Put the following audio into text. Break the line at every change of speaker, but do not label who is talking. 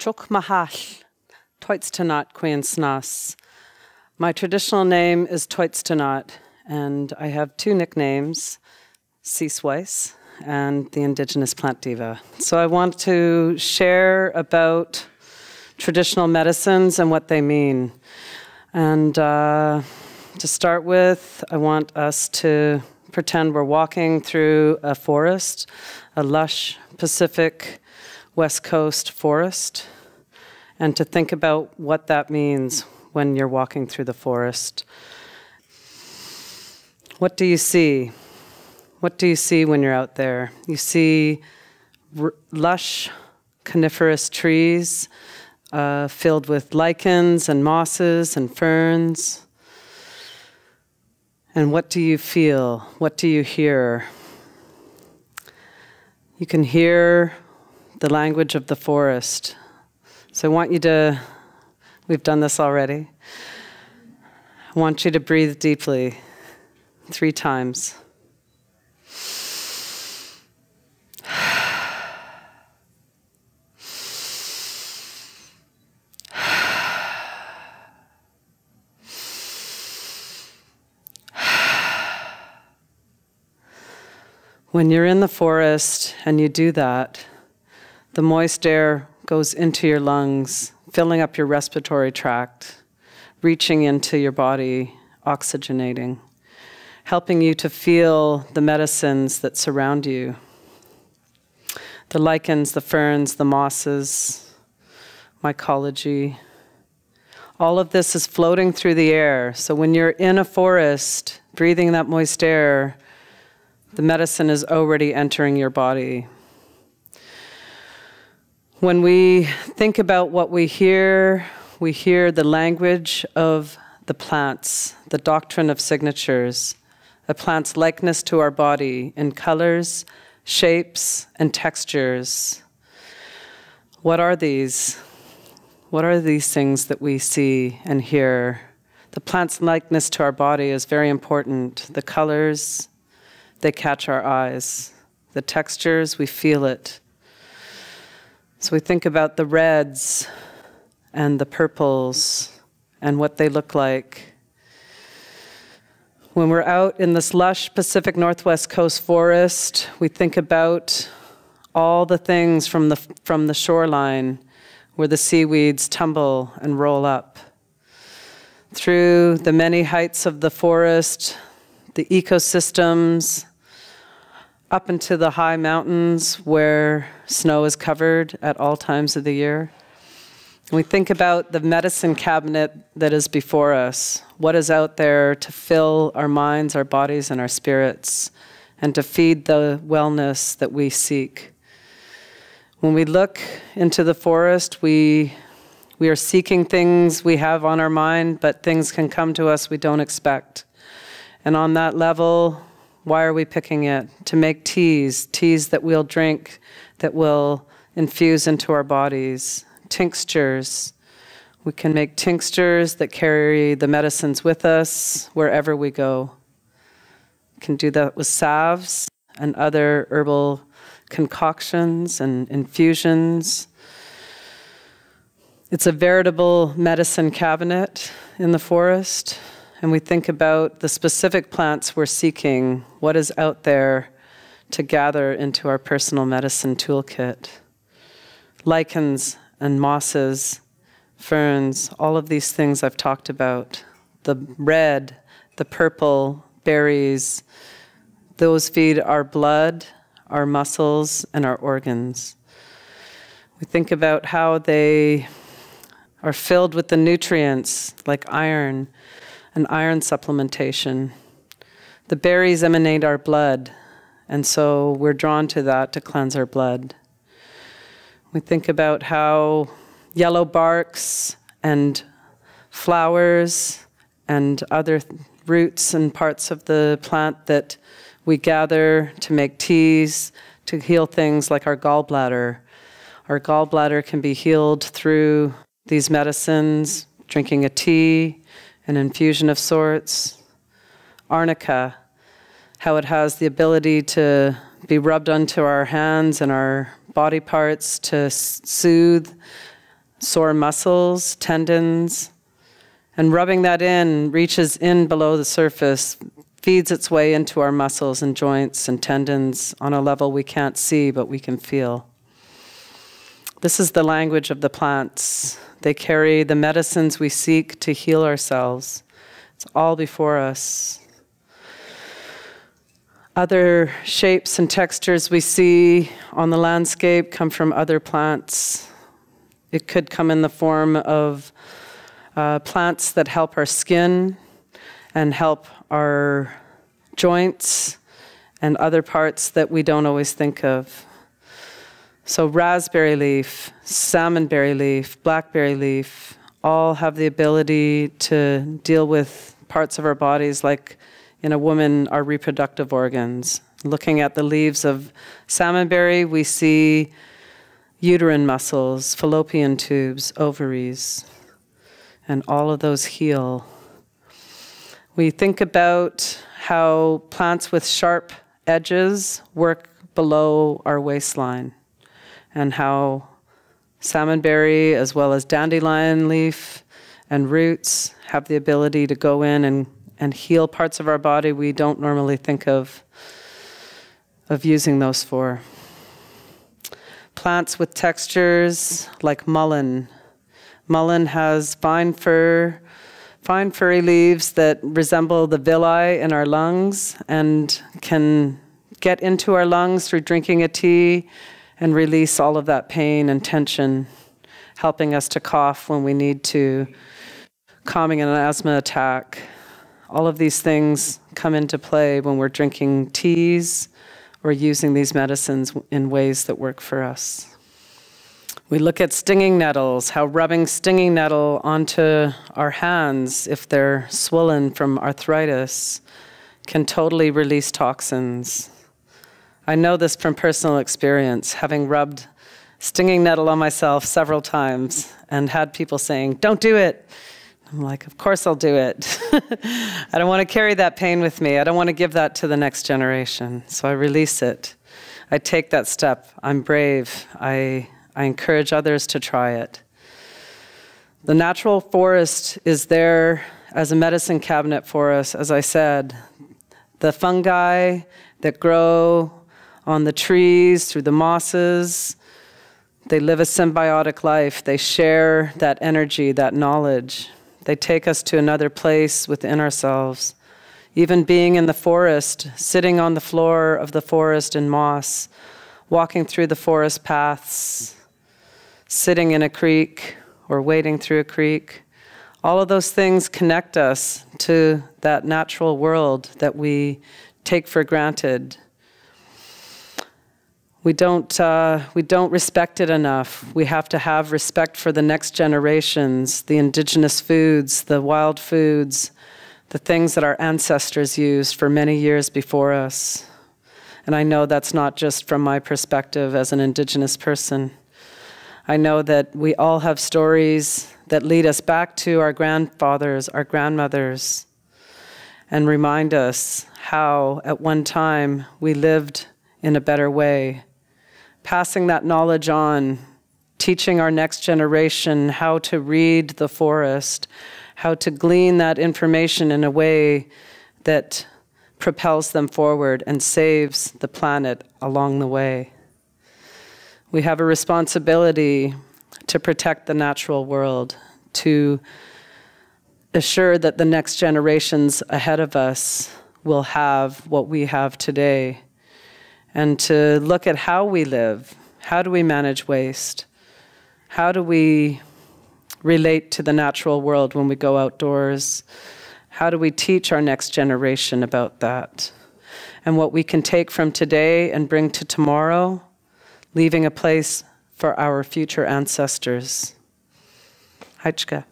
Chuk Mahal, T'uy't'tanat Queen Snas. My traditional name is T'uy't'tanat, and I have two nicknames, Cease Wyss and the Indigenous Plant Diva. So I want to share about traditional medicines and what they mean. And uh, to start with, I want us to pretend we're walking through a forest, a lush Pacific West Coast forest, and to think about what that means when you're walking through the forest. What do you see? What do you see when you're out there? You see lush coniferous trees uh, filled with lichens and mosses and ferns. And what do you feel? What do you hear? You can hear the language of the forest. So I want you to, we've done this already. I want you to breathe deeply three times. When you're in the forest and you do that, the moist air goes into your lungs, filling up your respiratory tract, reaching into your body, oxygenating, helping you to feel the medicines that surround you the lichens, the ferns, the mosses, mycology. All of this is floating through the air. So when you're in a forest, breathing that moist air, the medicine is already entering your body. When we think about what we hear, we hear the language of the plants, the doctrine of signatures, a plant's likeness to our body in colors, shapes, and textures. What are these? What are these things that we see and hear? The plant's likeness to our body is very important. The colors, they catch our eyes. The textures, we feel it. So we think about the reds and the purples and what they look like. When we're out in this lush Pacific Northwest coast forest, we think about all the things from the, from the shoreline where the seaweeds tumble and roll up. Through the many heights of the forest, the ecosystems, up into the high mountains where snow is covered at all times of the year. We think about the medicine cabinet that is before us, what is out there to fill our minds, our bodies, and our spirits, and to feed the wellness that we seek. When we look into the forest, we, we are seeking things we have on our mind, but things can come to us we don't expect. And on that level, why are we picking it? To make teas, teas that we'll drink, that will infuse into our bodies, tinctures. We can make tinctures that carry the medicines with us wherever we go. We can do that with salves and other herbal concoctions and infusions. It's a veritable medicine cabinet in the forest and we think about the specific plants we're seeking, what is out there to gather into our personal medicine toolkit. Lichens and mosses, ferns, all of these things I've talked about. The red, the purple, berries, those feed our blood, our muscles, and our organs. We think about how they are filled with the nutrients like iron and iron supplementation. The berries emanate our blood, and so we're drawn to that to cleanse our blood. We think about how yellow barks and flowers and other roots and parts of the plant that we gather to make teas to heal things like our gallbladder. Our gallbladder can be healed through these medicines, drinking a tea, an infusion of sorts. Arnica, how it has the ability to be rubbed onto our hands and our body parts to soothe sore muscles, tendons, and rubbing that in reaches in below the surface, feeds its way into our muscles and joints and tendons on a level we can't see but we can feel. This is the language of the plants. They carry the medicines we seek to heal ourselves. It's all before us. Other shapes and textures we see on the landscape come from other plants. It could come in the form of uh, plants that help our skin and help our joints and other parts that we don't always think of. So, raspberry leaf, salmonberry leaf, blackberry leaf all have the ability to deal with parts of our bodies, like in a woman, our reproductive organs. Looking at the leaves of salmonberry, we see uterine muscles, fallopian tubes, ovaries, and all of those heal. We think about how plants with sharp edges work below our waistline and how salmonberry, as well as dandelion leaf and roots, have the ability to go in and, and heal parts of our body we don't normally think of, of using those for. Plants with textures like mullein. Mullein has fine fur, fine furry leaves that resemble the villi in our lungs and can get into our lungs through drinking a tea and release all of that pain and tension, helping us to cough when we need to, calming an asthma attack. All of these things come into play when we're drinking teas or using these medicines in ways that work for us. We look at stinging nettles, how rubbing stinging nettle onto our hands, if they're swollen from arthritis, can totally release toxins. I know this from personal experience, having rubbed stinging nettle on myself several times and had people saying, Don't do it. I'm like, Of course I'll do it. I don't want to carry that pain with me. I don't want to give that to the next generation. So I release it. I take that step. I'm brave. I, I encourage others to try it. The natural forest is there as a medicine cabinet for us, as I said. The fungi that grow on the trees, through the mosses. They live a symbiotic life. They share that energy, that knowledge. They take us to another place within ourselves. Even being in the forest, sitting on the floor of the forest in moss, walking through the forest paths, sitting in a creek or wading through a creek. All of those things connect us to that natural world that we take for granted we don't, uh, we don't respect it enough. We have to have respect for the next generations, the indigenous foods, the wild foods, the things that our ancestors used for many years before us. And I know that's not just from my perspective as an indigenous person. I know that we all have stories that lead us back to our grandfathers, our grandmothers, and remind us how at one time we lived in a better way passing that knowledge on, teaching our next generation how to read the forest, how to glean that information in a way that propels them forward and saves the planet along the way. We have a responsibility to protect the natural world, to assure that the next generations ahead of us will have what we have today and to look at how we live. How do we manage waste? How do we relate to the natural world when we go outdoors? How do we teach our next generation about that? And what we can take from today and bring to tomorrow, leaving a place for our future ancestors. Haichka.